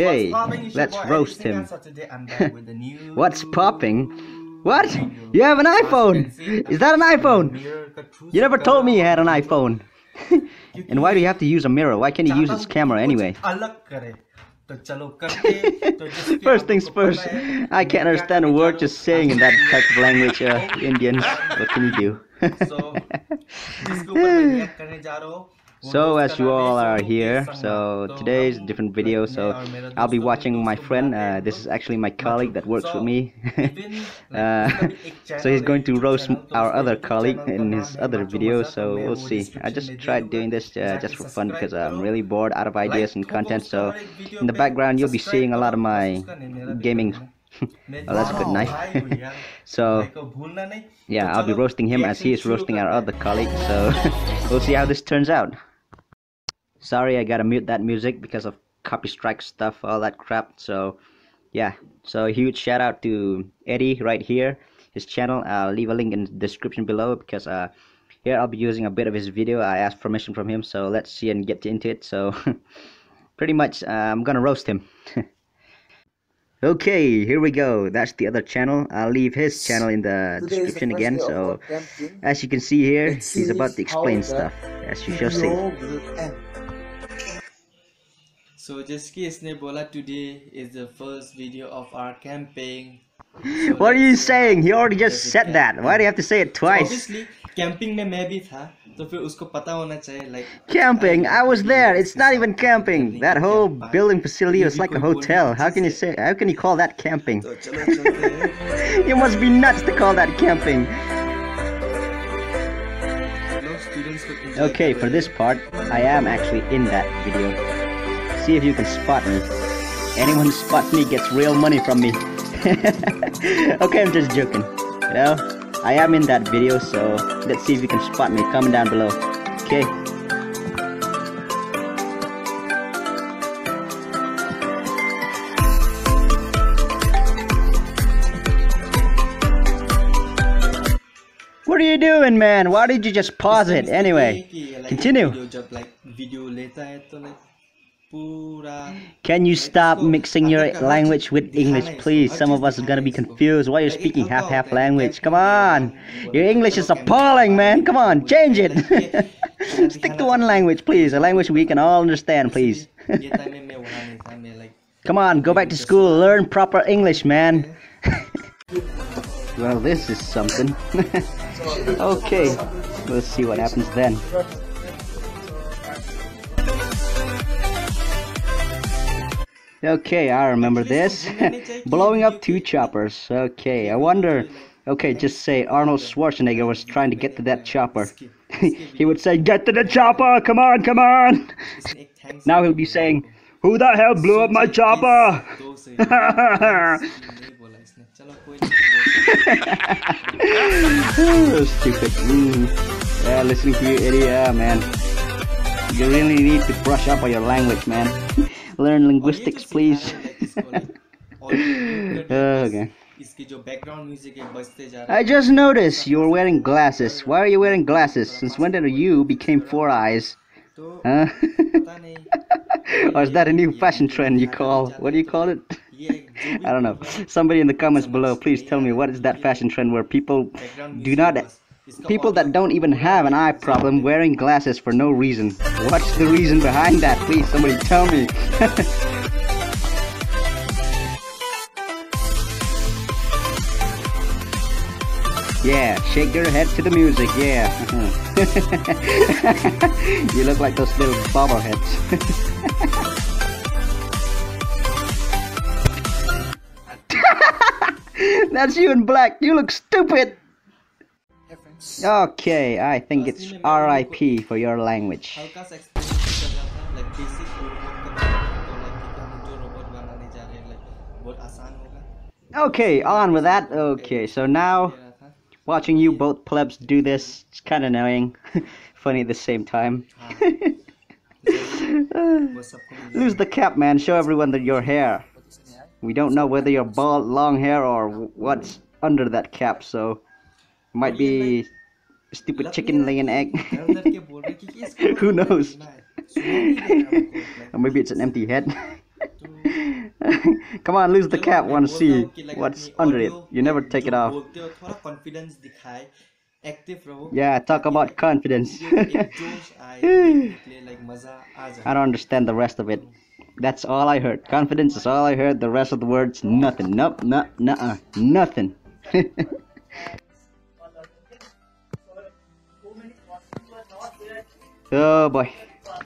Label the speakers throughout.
Speaker 1: Okay, let's roast him. What's popping? What? You have an iPhone? Is that an iPhone? You never told me you had an iPhone. and why do you have to use a mirror? Why can't you use its camera anyway? first things first, I can't understand a word just saying in that type of language, uh, Indians. What can you do? So as you all are here so today is a different video so i'll be watching my friend uh, this is actually my colleague that works with me uh, so he's going to roast our other colleague in his other video so we'll see i just tried doing this uh, just for fun because i'm really bored out of ideas and content so in the background you'll be seeing a lot of my gaming oh, that's a good knife. so, yeah, I'll be roasting him as he is roasting our other colleague. So, we'll see how this turns out. Sorry, I gotta mute that music because of copy strike stuff, all that crap. So, yeah. So, huge shout out to Eddie right here. His channel. I'll leave a link in the description below because uh, here I'll be using a bit of his video. I asked permission from him, so let's see and get into it. So, pretty much, uh, I'm gonna roast him. okay here we go that's the other channel i'll leave his channel in the description again so as you can see here he's about to explain stuff as you shall see
Speaker 2: so Jeski Snebola today is the first video of our camping.
Speaker 1: So what are you saying? He already just said that. Why do you have to say it twice?
Speaker 2: obviously, camping में मैं भी था, तो फिर उसको पता होना चाहिए like.
Speaker 1: Camping? I was there. It's not even camping. That whole building facility was like a hotel. How can you say? How can you call that camping? you must be nuts to call that camping. Okay, for this part, I am actually in that video. See if you can spot me. Anyone who spots me gets real money from me. okay, I'm just joking. You know, I am in that video, so let's see if you can spot me. Comment down below. Okay. What are you doing, man? Why did you just pause it? Anyway, continue. Can you stop mixing your language with English, please? Some of us are gonna be confused. Why you're speaking half-half language? Come on! Your English is appalling, man! Come on, change it! Stick to one language, please. A language we can all understand, please. Come on, go back to school. Learn proper English, man. well, this is something. okay, let's see what happens then. Okay, I remember this. Blowing up two choppers. Okay, I wonder... Okay, just say Arnold Schwarzenegger was trying to get to that chopper. he would say, Get to the chopper! Come on, come on! now he'll be saying, Who the hell blew up my chopper? oh, stupid. Mm. Yeah, listening to you, idiot, yeah, man. You really need to brush up on your language, man learn linguistics, please. Uh, okay. I just noticed you were wearing glasses. Why are you wearing glasses? Since when did you became four eyes? Huh? or is that a new fashion trend you call? What do you call it? I don't know. Somebody in the comments below, please tell me what is that fashion trend where people do not People that don't even have an eye problem wearing glasses for no reason. What's the reason behind that? Please, somebody tell me. yeah, shake your head to the music, yeah. you look like those little bobbleheads. That's you in black. You look stupid. Okay, I think it's RIP for your language. Okay, on with that. Okay, so now watching you both plebs do this, it's kind of annoying. Funny at the same time. Lose the cap, man. Show everyone that your hair. We don't know whether you're bald, long hair, or what's under that cap, so might be stupid chicken laying egg. Who knows? or maybe it's an empty head. Come on, lose the cap. Want to see what's under it? You never take it off. Yeah, talk about confidence. I don't understand the rest of it. That's all I heard. Confidence is all I heard. The rest of the words, nothing. Nope, no, no, nothing. Oh boy,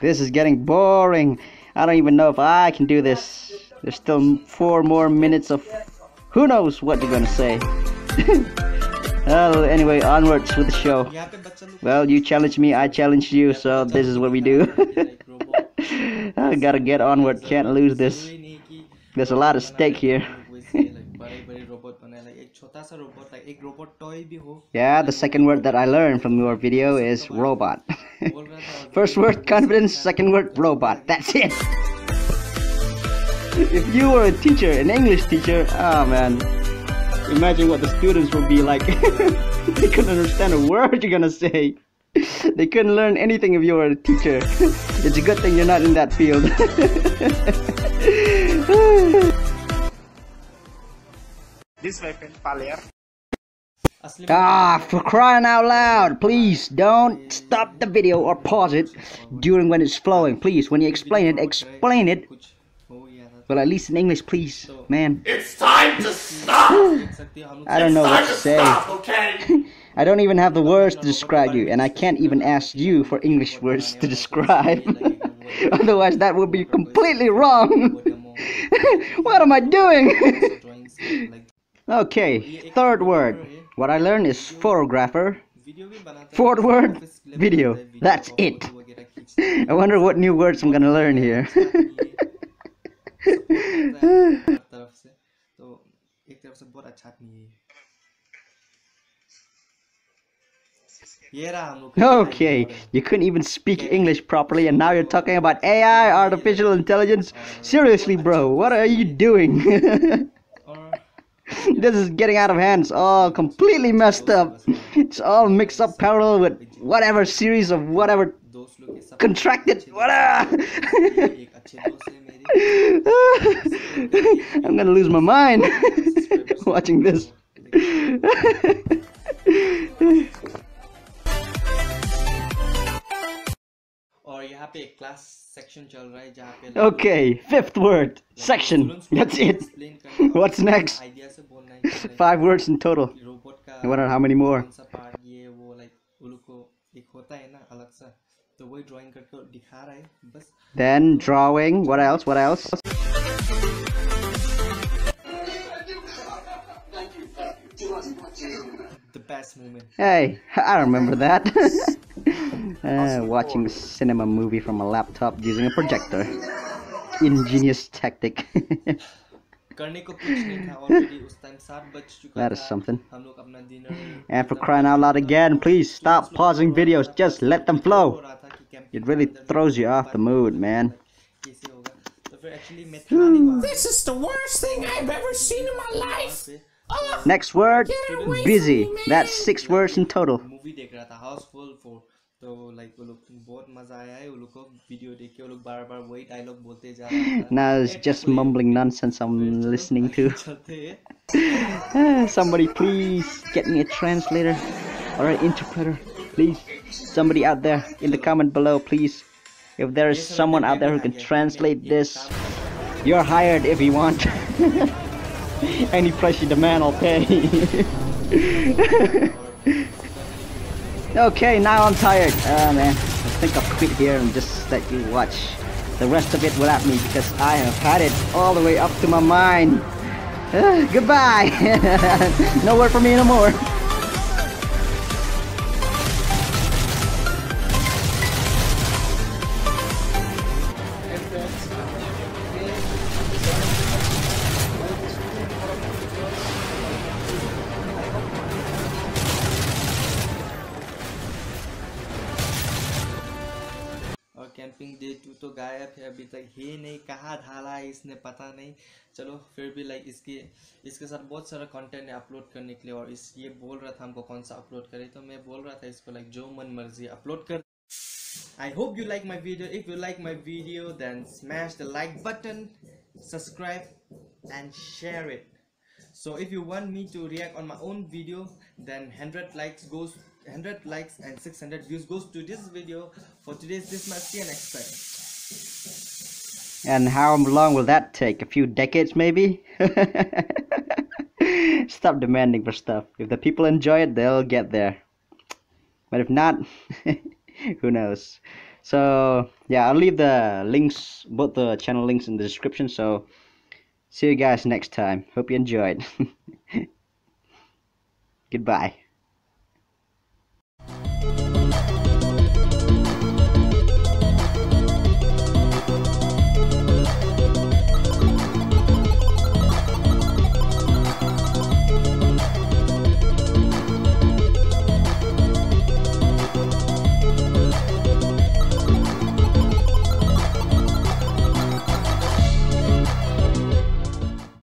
Speaker 1: this is getting boring. I don't even know if I can do this. There's still four more minutes of who knows what you're gonna say. well, anyway, onwards with the show. Well, you challenge me, I challenge you, so this is what we do. I gotta get onward, can't lose this. There's a lot of stake here. Yeah, the second word that I learned from your video is robot. First word confidence, second word robot. That's it. if you were a teacher, an English teacher, oh man, imagine what the students would be like. they couldn't understand a word you're gonna say. They couldn't learn anything if you were a teacher. it's a good thing you're not in that field.
Speaker 3: This weapon, Paler.
Speaker 1: Ah, for crying out loud, please don't stop the video or pause it during when it's flowing. Please, when you explain it, explain it well, at least in English, please, man.
Speaker 3: It's time to stop!
Speaker 1: I don't know what to say. I don't even have the words to describe you, and I can't even ask you for English words to describe. Otherwise, that would be completely wrong. what am I doing? Okay, third word. What I learned is photographer. Fourth word, video. That's it. I wonder what new words I'm gonna learn here. okay, you couldn't even speak English properly, and now you're talking about AI, artificial intelligence. Seriously, bro, what are you doing? this is getting out of hands, all completely messed up. It's all mixed up parallel with whatever series of whatever contracted, whatever. I'm gonna lose my mind watching this. Okay, fifth word, section. That's it. What's next? Five words in total. I wonder how many more. Then drawing. What else? What else?
Speaker 2: The best moment.
Speaker 1: Hey, I remember that. uh, watching a cinema movie from a laptop using a projector. Ingenious tactic. that is something. And for crying out loud again, please stop pausing videos. Just let them flow. It really throws you off the mood, man.
Speaker 3: this is the worst thing I've ever seen in my life.
Speaker 1: Oh, Next word, busy. That's six words in total. Now it's just mumbling nonsense I'm listening to. somebody please get me a translator or an interpreter please. Somebody out there in the comment below please. If there is someone out there who can translate this you're hired if you want. Any price you demand I'll pay okay now I'm tired. Uh, man. I think I'll quit here and just let you watch. The rest of it without me because I have had it all the way up to my mind. Uh, goodbye. No word for me no more
Speaker 2: camping day two तो गायब है अभी तक ही नहीं कहाँ ढाला है इसने पता नहीं चलो फिर भी लाइक इसके इसके साथ बहुत सारा कंटेंट है अपलोड करने के लिए और इस ये बोल रहा था हमको कौन सा अपलोड करे तो मैं बोल रहा था इसको लाइक जो मन मर्ज़ी अपलोड कर I hope you like my video. If you like my video, then smash the like button. subscribe and share it so if you want me to react on my own video then 100 likes goes 100 likes and 600 views goes to this video for today's this see you next time.
Speaker 1: And how long will that take? A few decades maybe? Stop demanding for stuff. If the people enjoy it they'll get there. But if not who knows? So yeah i'll leave the links both the channel links in the description. So see you guys next time. Hope you enjoyed. Goodbye